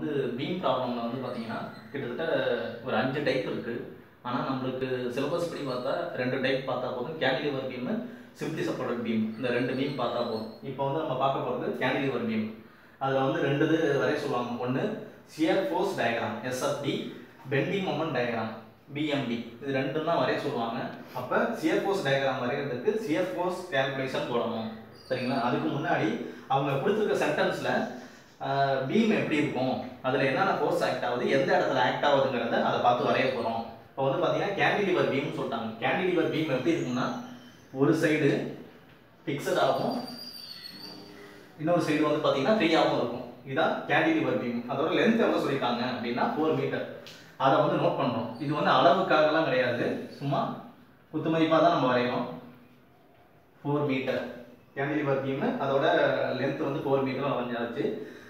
வந்து பீம் ப்ராப்ளம்ல வந்து பார்த்தீங்கன்னா கிட்டத்தட்ட ஒரு அஞ்சு டைப் இருக்கு. ஆனால் நம்மளுக்கு சிலபஸ் படி பார்த்தா ரெண்டு டைப் பார்த்தா போதும். Cantilever beam simply supported beam இந்த ரெண்டு பீம் பார்த்தா போதும். இப்போ வந்து நம்ம பார்க்க போகிறது கேண்டிலிவர் பீம் அதில் வந்து ரெண்டு இது வரைய சொல்லுவாங்க. ஒன்று shear force diagram SFD bending moment diagram BMD இது ரெண்டும் தான் வரைய சொல்லுவாங்க. அப்போ சியர் ஃபோர்ஸ் டயக்ராம் வரைகிறதுக்கு சியர் ஃபோர்ஸ் கேல்குலேஷன் போடணும். சரிங்களா? அதுக்கு முன்னாடி அவங்க கொடுத்துருக்க சென்டென்ஸில் பீம் எப்படி இருக்கும்? அதில் என்னென்ன ஃபோர்ஸ் ஆக்ட் ஆகுது? எந்த இடத்துல ஆக்ட் ஆகுதுங்கிறத அதை பார்த்து வரைய போகிறோம் இப்போ வந்து பார்த்தீங்கன்னா கேண்டிலிவர் பீம்னு சொல்லிட்டாங்க. கேண்டிலிவர் பீம் எப்படி இருக்கும்னா ஒரு சைடு ஃபிக்ஸட் ஆகும். இன்னொரு சைடு வந்து பார்த்தீங்கன்னா ஃப்ரீயாகவும் இருக்கும். இதான் கேண்டிலிவர் பீம் அதோட லென்த் எவ்வளோ சொல்லியிருக்காங்க அப்படின்னா ஃபோர் மீட்டர் அதை வந்து நோட் பண்ணுறோம் இது வந்து அளவுக்காகலாம் கிடையாது. சும்மா குத்துமதிப்பாக தான் நம்ம வரையணும். ஃபோர் மீட்டர் கேண்டிலிவர் பீம் அதோட லென்த் வந்து ஃபோர் மீட்டர் வரைஞ்சாச்சு.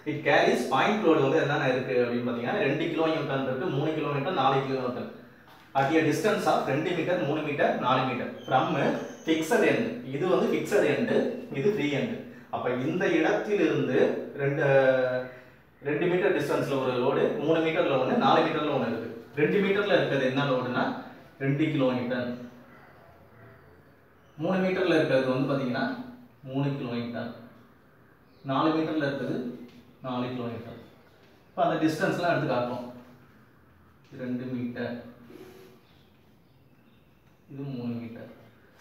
இட் கேரிஸ் பாயிண்ட் லோடு வந்து என்னென்ன இருக்குது அப்படின்னு பார்த்தீங்கன்னா ரெண்டு கிலோமீட்டர் இருக்குது மூணு கிலோமீட்டர் நாலு kilometre at a distance of ரெண்டு மீட்டர் மூணு மீட்டர் நாலு மீட்டர் ஃப்ரம் ஃபிக்ஸட் எண்டு இது வந்து ஃபிக்ஸட் எண்டு இது ஃப்ரீ எண்டு அப்போ இந்த இடத்திலிருந்து ரெண்டு ரெண்டு மீட்டர் டிஸ்டன்ஸில் ஒரு லோடு மூணு மீட்டரில் ஒன்று நாலு மீட்டரில் ஒன்று இருக்குது ரெண்டு மீட்டரில் இருக்கிறது என்ன லோடுனா ரெண்டு கிலோமீட்டர் மூணு மீட்டரில் இருக்கிறது வந்து பார்த்தீங்கன்னா மூணு கிலோமீட்டர் நாலு மீட்டரில் இருக்கிறது நாலு கிலோமீட்டர் இப்போ அந்த டிஸ்டன்ஸ்லாம் எடுத்து காட்டுறோம். ரெண்டு மீட்டர் இது மூணு மீட்டர்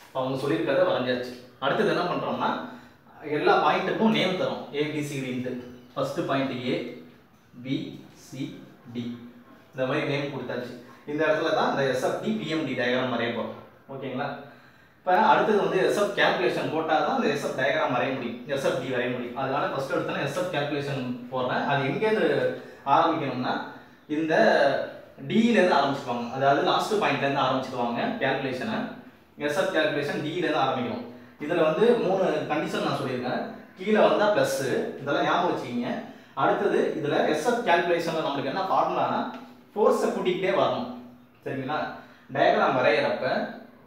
இப்போ அவங்க சொல்லியிருக்கிறத வரைஞ்சாச்சு. அடுத்தது என்ன பண்ணுறோம்னா எல்லா பாயிண்ட்டுக்கும் நேம் தரும். ஏபிசிடின்ட்டு first point A B C D இந்த மாதிரி நேம் கொடுத்தாச்சு. இந்த இடத்துல தான் இந்த எஸ்எஃப்டி பிஎம்டி டயக்ராம் வரைய போகிறோம் ஓகேங்களா? இப்போ அடுத்தது வந்து எஸ்எஃப் கேல்குலேஷன் போட்டால் தான் அந்த எஸ்எஃப் டயக்ராம் வரைய முடியும். எஸ்எஃப் டி வரைய முடியும். அதனால ஃபஸ்ட்டு எடுத்தோன்னா எஸ்எஃப் கேல்குலேஷன் போடுறேன். அது எங்கேருந்து ஆரம்பிக்கணும்னா இந்த டியிலேருந்து ஆரம்பிச்சுக்குவாங்க அதாவது லாஸ்ட் பாயிண்ட்லேருந்து ஆரம்பிச்சுக்குவாங்க கேல்குலேஷனை எஸ்எஃப் கேல்குலேஷன் டியிலேருந்து ஆரம்பிக்கும் இதில் வந்து மூணு கண்டிஷன் நான் சொல்லியிருக்கேன். கீழே வந்தால் ப்ளஸ்ஸு இதெல்லாம் ஞாபகம் வச்சுக்கிங்க. அடுத்தது இதில் எஸ்எஃப் கேல்குலேஷனில் நம்மளுக்கு என்ன ஃபார்முலானா ஃபோர்ஸை கூட்டிக்கிட்டே வரணும். சரிங்களா? டயக்ராம் வரைகிறப்ப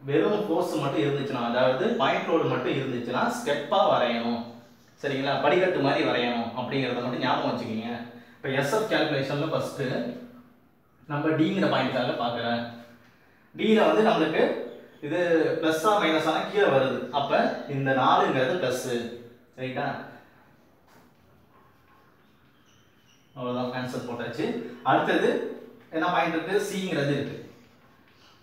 வெறும் ஃபோர்ஸ் மட்டும் இருந்துச்சுன்னா அதாவது பாயிண்ட் லோடு மட்டும் இருந்துச்சுன்னா ஸ்டெப்பாக வரையணும். சரிங்களா? படிக்கட்டு மாதிரி வரையணும் அப்படிங்கிறத மட்டும் ஞாபகம் வச்சுக்கிங்க. இப்போ எஸ்எஃப் கேல்குலேஷனில் ஃபஸ்ட்டு நம்ம டிங்கிற பாயிண்ட்காக பார்க்குறேன். டியில் வந்து நம்மளுக்கு இது ப்ளஸ்ஸாக மைனஸான கீழே வருது. அப்போ இந்த நாலுங்கிறது ப்ளஸ்ஸு ரைட்டா அவ்வளோதான் ஆன்சர் போட்டாச்சு. அடுத்தது என்ன பாயிண்ட் இருக்குது சிங்கிறது இருக்குது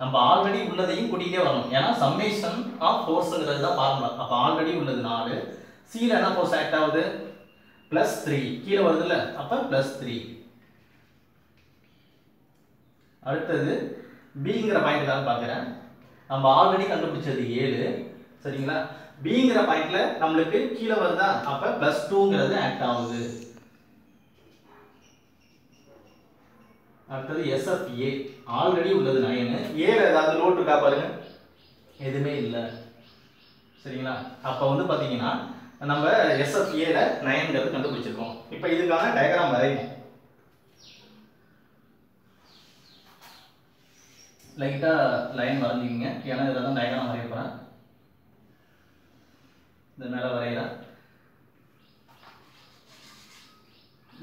நம்ம ஆல்ரெடி உள்ளதையும் கூட்டிகிட்டே வரணும். ஏன்னா சம்மேஷன் ஆஃப் ஃபோர்ஸுங்கிறது தான் ஃபார்முலா அப்போ ஆல்ரெடி உள்ளது நாலு. சியில் என்ன ஃபோர்ஸ் ஆக்ட் ஆகுது? ப்ளஸ் த்ரீ கீழே வருதுல்ல? அப்போ ப்ளஸ் த்ரீ அடுத்தது பிங்கிற பாயிண்ட் தான் பார்க்குறேன். நம்ம ஆல்ரெடி கண்டுபிடிச்சது ஏழு. சரிங்களா? பிங்கிற பாயிண்ட்ல நம்மளுக்கு கீழே வருதா? அப்போ ப்ளஸ் டூங்கிறது ஆக்ட் ஆகுது. அடுத்தது எஸ்எஃப்ஏ ஆல்ரெடி உள்ளது நயனு ஏல ஏதாவது லோட் இருக்கா பாருங்க. எதுவுமே இல்லை. சரிங்களா? அப்போ வந்து பார்த்தீங்கன்னா நம்ம எஸ்எஃப்ஏல நயன்கிறது கண்டுபிடிச்சிருக்கோம். இப்போ இதுக்கான டயக்ராம் வரையும் லைட்டாக லைன் வரைஞ்சிக்கிங்க. ஏன்னா இதில் தான் டயக்ராம் வரைய போகிறேன் இந்த மேலே வரைகிறேன்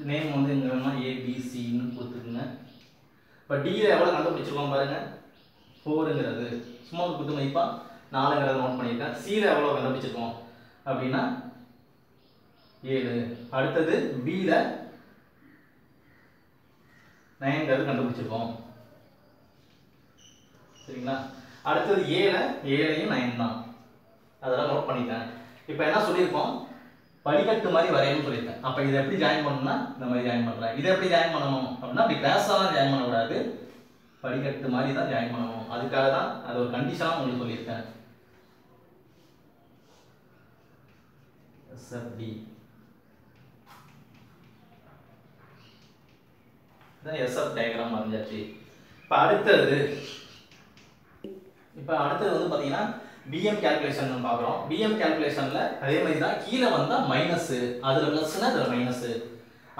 நேம் வந்து இங்கே ஏபிசின்னு கொடுத்துக்குங்க. இப்போ டியில் எவ்வளோ கண்டுபிடிச்சிருக்கோம் பாருங்கள் ஃபோருங்கிறது சும்மா ஒரு குத்து மதிப்பாக நாலுங்கிறத நோட் பண்ணியிருக்கேன். சியில் எவ்வளோ கண்டுபிடிச்சிருக்கோம்? அப்படின்னா ஏழு. அடுத்தது பியில் நைன்கிறது கண்டுபிடிச்சிருக்கோம். சரிங்களா? அடுத்தது ஏழை ஏழையும் நைன் தான். அதெல்லாம் நோட் பண்ணிட்டேன். இப்போ என்ன சொல்லியிருக்கோம்? படிக்கட்டு மாதிரி வரையணும்னு சொல்லியிருக்கேன். அப்போ இதை எப்படி ஜாயின் பண்ணணும்னா இந்த மாதிரி ஜாயின் பண்ணுறேன் இதை எப்படி ஜாயின் பண்ணணும் அப்படின்னா அப்படி கிளாஸாலாம் ஜாயின் பண்ணக்கூடாது. படிக்கட்டு மாதிரி தான் ஜாயின் பண்ணணும். அதுக்காக தான் அது ஒரு கண்டிஷனாக உங்களுக்கு சொல்லியிருக்கேன். எஸ்எஃப்டி இதான் எஸ்எஃப் டயக்ராம் வரைஞ்சாச்சு. இப்போ அடுத்தது இப்போ அடுத்தது வந்து பார்த்தீங்கன்னா பிஎம் கேல்குலேஷன் பார்க்குறோம். பிஎம் கேல்குலேஷனில் அதே மாதிரி தான் கீழே வந்தால் மைனஸு அதில் ப்ளஸ்னா அதில் மைனஸு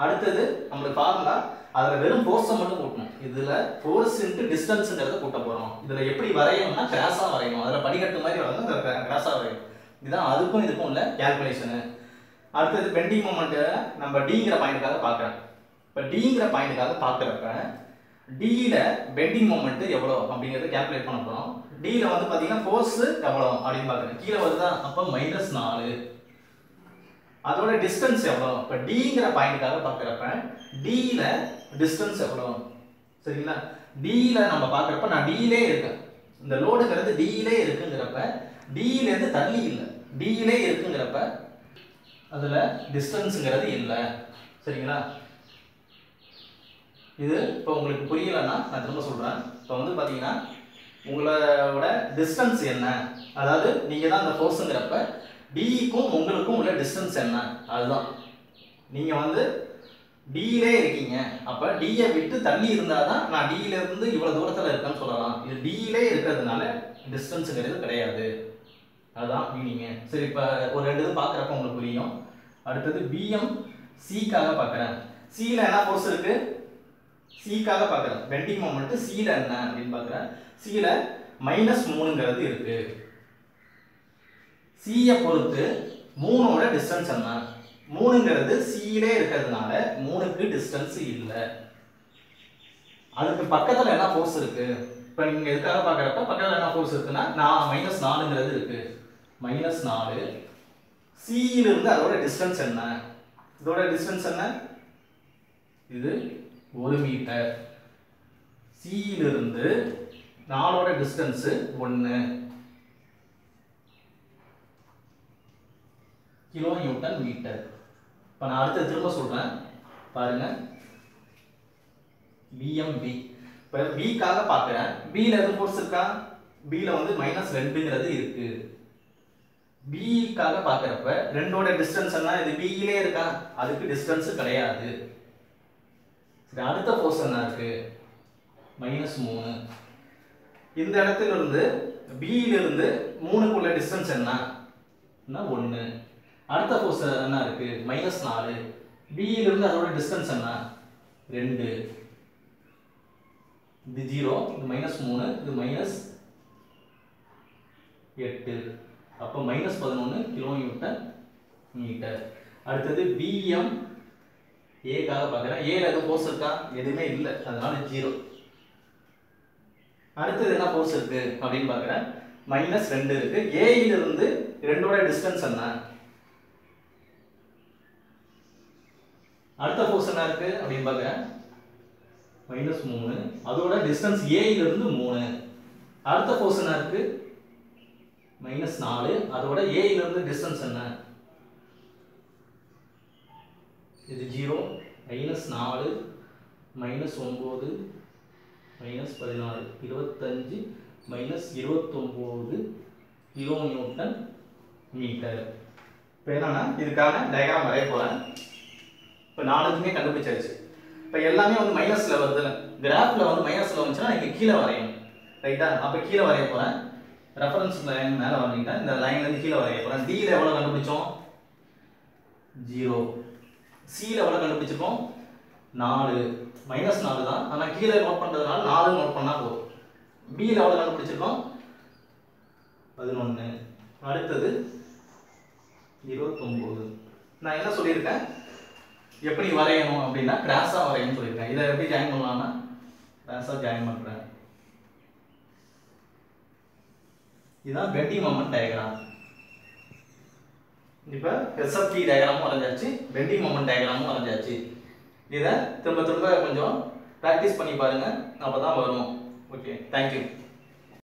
அடுத்தது நம்மளுக்கு ஃபார்முலா அதில் வெறும் ஃபோர்ஸை மட்டும் கூட்டணும். இதில் ஃபோர்ஸ் இன்ட்டு டிஸ்டன்ஸுங்கிறத கூட்ட போகிறோம் இதில் எப்படி வரையணும்னா கிராஸாக வரையணும். அதில் படிக்கட்டு மாதிரி வரணும் அதில் கிராஸாக வரையணும் இதுதான் அதுக்கும் இதுக்கும் உள்ள கேல்குலேஷனு அடுத்தது பெண்டிங் மூமெண்ட்டு நம்ம டிங்கிற பாயிண்ட்டுக்காக பார்க்குறேன் இப்போ டிங்கிற பாயிண்ட்டுக்காக பார்க்குறப்ப டியில் பெண்டிங் மூமெண்ட்டு எவ்வளோ அப்படிங்கிறத கேல்குலேட் பண்ண போகிறோம் டியில் வந்து பார்த்தீங்கன்னா ஃபோர்ஸ் எவ்வளோ அப்படின்னு பார்க்குறேன். கீழே வருதா? அப்போ மைனஸ் நாலு. அதோட டிஸ்டன்ஸ் எவ்வளோ இப்போ டிங்கிற பாயிண்ட்டுக்காக பார்க்குறப்ப டியில் டிஸ்டன்ஸ் எவ்வளோ சரிங்களா? டியில் நம்ம பார்க்குறப்ப நான் டியிலே இருக்கேன். இந்த லோடுங்கிறது டியிலே இருக்குங்கிறப்ப டியிலேருந்து தள்ளி இல்லை. டியிலே இருக்குங்கிறப்ப அதில் டிஸ்டன்ஸுங்கிறது இல்லை. சரிங்களா? இது இப்போ உங்களுக்கு புரியலைன்னா நான் திரும்ப சொல்கிறேன் இப்போ வந்து பார்த்தீங்கன்னா உங்களோட டிஸ்டன்ஸ் என்ன? அதாவது நீங்கள் தான் அந்த ஃபோர்ஸுங்கிறப்ப டிக்கும் உங்களுக்கும் உள்ள டிஸ்டன்ஸ் என்ன? அதுதான். நீங்கள் வந்து டியிலே இருக்கீங்க. அப்போ டியை விட்டு தள்ளி இருந்தால் தான் நான் டியிலேருந்து இவ்வளோ தூரத்தில் இருக்கேன்னு சொல்லலாம். இது டியிலே இருக்கிறதுனால டிஸ்டன்ஸுங்கிறது கிடையாது. அதுதான் மீனிங்கு சரி இப்போ ஒரு ரெண்டு இது பார்க்குறப்ப உங்களுக்கு புரியும். அடுத்தது பிஎம் சிக்காக பார்க்குறேன். சியில் என்ன ஃபோர்ஸ் இருக்குது சிக்காக பார்க்குறேன். பெண்டிங் மொமெண்ட் சியில் என்ன அப்படின்னு பார்க்குறேன். சியில் மைனஸ் மூணுங்கிறது இருக்கு. சியை பொறுத்து மூணோட டிஸ்டன்ஸ் என்ன? மூணுங்கிறது சியிலே இருக்கிறதுனால மூணுக்கு டிஸ்டன்ஸ் இல்லை. அதுக்கு பக்கத்தில் என்ன ஃபோர்ஸ் இருக்கு? இப்போ நீங்கள் எதுக்காக பார்க்குறப்ப பக்கத்தில் என்ன ஃபோர்ஸ் இருக்குன்னா நான் மைனஸ் நாலுங்கிறது இருக்கு. மைனஸ் நாலு. சியிலிருந்து அதோட டிஸ்டன்ஸ் என்ன? இதோட டிஸ்டன்ஸ் என்ன? இது ஒரு மீட்டர் சியிலிருந்து நாலோட டிஸ்டன்ஸு ஒன்று கிலோ நியூட்டன் மீட்டர் இப்போ நான் அடுத்து திரும்ப சொல்கிறேன் பாருங்க. பிஎம்பி இப்போ பிக்காக பார்க்குறேன் பியில் எதுவும் ஃபோர்ஸ் இருக்கா? பியில் வந்து மைனஸ் ரெண்டுங்கிறது இருக்குது பிக்காக பார்க்குறப்ப ரெண்டோட டிஸ்டன்ஸ் என்ன இது பியிலே இருக்கா? அதுக்கு டிஸ்டன்ஸு கிடையாது. சரி அடுத்த ஃபோர்ஸ் என்ன இருக்கு? மைனஸ் மூணு. இந்த இடத்துல இருந்து பியிலிருந்து மூணுக்குள்ள டிஸ்டன்ஸ் என்ன? ஒன்று அடுத்த ஃபோர்ஸ் என்ன இருக்கு? மைனஸ் நாலு. பியிலிருந்து அதோட டிஸ்டன்ஸ் என்ன? ரெண்டு. இது ஜீரோ இது மைனஸ் மூணு இது மைனஸ் எட்டு. அப்போ மைனஸ் பதினொன்று கிலோ மீட்டர் அடுத்தது பிஎம் ஏக்காக பார்க்குறேன் ஏல எதுவும் ஃபோர்ஸ் இருக்கா? எதுவுமே இல்லை. அதனால ஜீரோ அடுத்தது என்ன ஃபோர்ஸ் இருக்கு? அப்படின்னு பார்க்குறேன். மைனஸ் ரெண்டு இருக்கு. ஏயிலிருந்து ரெண்டோட டிஸ்டன்ஸ் என்ன? அடுத்த ஃபோர்ஸ் என்ன இருக்கு? அப்படின்னு பார்க்குறேன். மைனஸ் மூணு. அதோட டிஸ்டன்ஸ் ஏயிலிருந்து மூணு. அடுத்த ஃபோர்ஸ் என்ன இருக்கு? மைனஸ் நாலு. அதோட ஏயிலிருந்து டிஸ்டன்ஸ் என்ன? இது ஜீரோ மைனஸ் நாலு மைனஸ் ஒம்பது மைனஸ் பதினாலு இருபத்தஞ்சு மைனஸ் இருபத்தொம்போது கிலோ நியூட்டன் மீட்டர். இப்போ என்னென்னா இதுக்கான டயக்ராம் வரைய போகிறேன் இப்போ நாலுக்குமே கண்டுபிடிச்சாச்சு. இப்போ எல்லாமே வந்து மைனஸில் வருதுல்ல கிராஃபில் வந்து மைனஸில் வந்துச்சுன்னா இங்கே கீழே வரையணும். ரைட்டா அப்போ கீழே வரைய போகிறேன் ரெஃபரன்ஸ் லைன் மேலே வரைஞ்சிட்டேன் இந்த லைன்லேருந்து கீழே வரைய போகிறேன் டியில் எவ்வளோ கண்டுபிடிச்சோம்? ஜீரோ. சியில் எவ்வளோ கண்டுபிடிச்சிருக்கோம். நாலு மைனஸ் நாலு தான். ஆனால் கீழே நோட் பண்ணுறதுனால நாலு நோட் பண்ணால் போதும். பியில் எவ்வளோ கண்டுபிடிச்சிருக்கோம். பதினொன்று அடுத்தது இருபத்தொம்போது. நான் என்ன சொல்லியிருக்கேன்? எப்படி வரையணும் அப்படின்னா கிராஸாக வரையணும்னு சொல்லியிருக்கேன். இதை எப்படி ஜாயின் பண்ணலாம்னா கிராஸாக ஜாயின் பண்ணுறேன் இதுதான் பெட்டி மொமெண்ட் டயக்ராம் இப்போ எஸ்எஃப்டி டயக்ராமும் வரைஞ்சாச்சு பெண்டிங் மொமெண்ட் டயக்ராமும் வரைஞ்சாச்சு. இதை திரும்ப திரும்ப கொஞ்சம் ப்ராக்டிஸ் பண்ணி பாருங்கள் அப்போ தான் வரும் ஓகே தேங்க்யூ